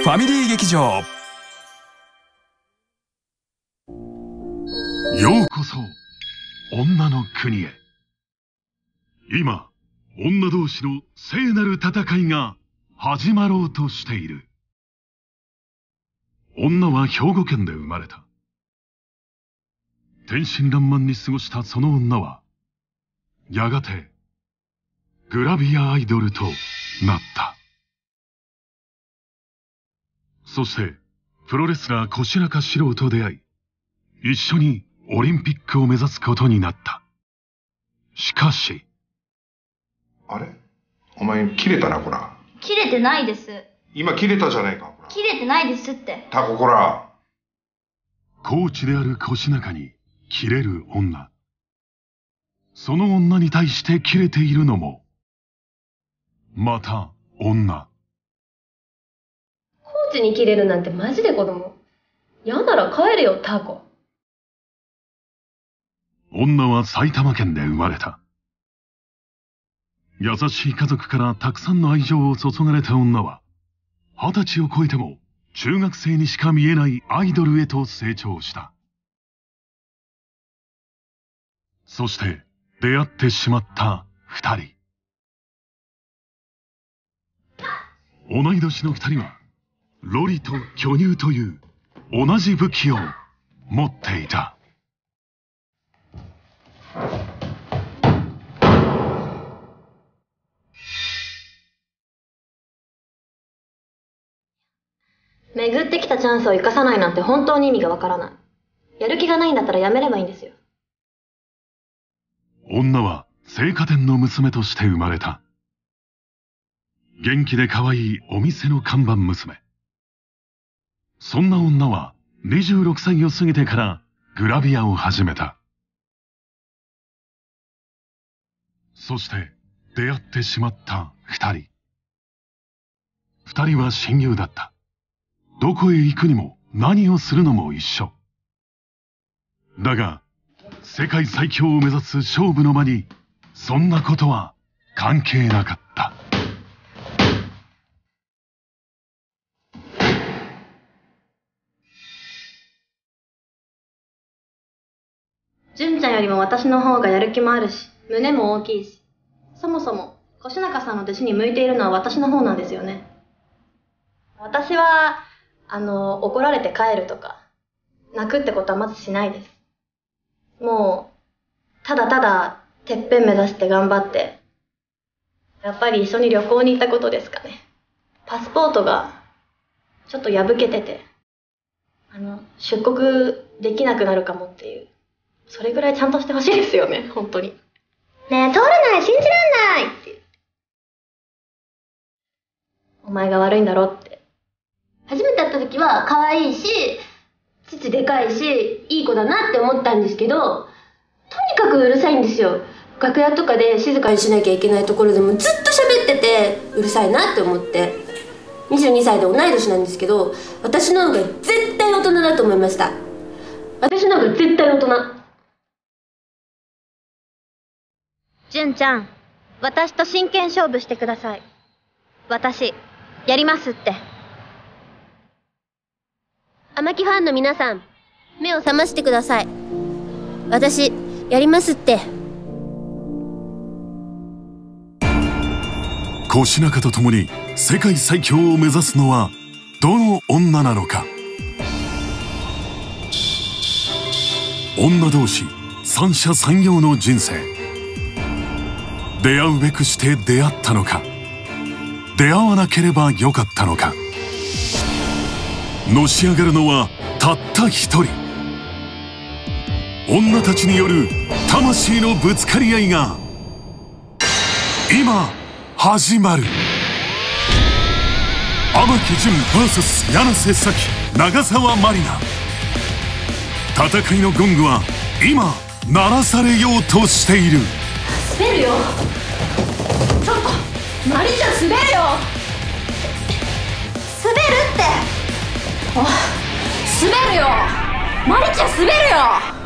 ファミリー劇場。ようこそ女の国へ。今女同士の聖なる戦いが始まろうとしている。女は兵庫県で生まれた。天真爛漫に過ごしたその女はやがてグラビアアイドルとなった。そして、プロレスラー腰中四郎と出会い、一緒にオリンピックを目指すことになった。しかし。あれ？お前、切れたな、こら。切れてないです。今切れたじゃねえか、こら。切れてないですって。タコこら。コーチである腰中に、切れる女。その女に対して切れているのも、また女。ーチに切れるなんてマジで子供。嫌なら帰れよ、タコ。女は埼玉県で生まれた。優しい家族からたくさんの愛情を注がれた女は、二十歳を超えても中学生にしか見えないアイドルへと成長した。そして出会ってしまった二人。同い年の二人はロリと巨乳という同じ武器を持っていた。巡ってきたチャンスを生かさないなんて本当に意味がわからない。やる気がないんだったらやめればいいんですよ。女は青果店の娘として生まれた。元気で可愛いお店の看板娘。そんな女は26歳を過ぎてからグラビアを始めた。そして出会ってしまった二人。二人は親友だった。どこへ行くにも何をするのも一緒。だが、世界最強を目指す勝負の場に、そんなことは関係なかった。純ちゃんよりも私の方がやる気もあるし、胸も大きいし、そもそも、越中さんの弟子に向いているのは私の方なんですよね。私は、あの、怒られて帰るとか、泣くってことはまずしないです。もう、ただただ、てっぺん目指して頑張って、やっぱり一緒に旅行に行ったことですかね。パスポートが、ちょっと破けてて、あの、出国できなくなるかもっていう。それぐらいちゃんとしてほしいですよね、本当に。ねえ、通らない信じらんないってお前が悪いんだろって。初めて会った時は可愛いし、父でかいし、いい子だなって思ったんですけど、とにかくうるさいんですよ。楽屋とかで静かにしなきゃいけないところでもずっと喋っててうるさいなって思って22歳で同い年なんですけど私の方が絶対大人だと思いました私の方が絶対大人純ちゃん、私と真剣勝負してください。私、やりますって。天木ファンの皆さん、目を覚ましてください。私、やりますって。腰中と共に世界最強を目指すのはどの女なのか女同士三者三様の人生出会うべくして出会ったのか？出会わなければよかったのか？のし上がるのはたった一人。女たちによる魂のぶつかり合いが今始まる。天城潤 VS 柳瀬咲長澤まりな。戦いのゴングは今鳴らされようとしている。滑るよ。ちょっとマリちゃん滑るよ。滑るって。滑るよ。マリちゃん滑るよ。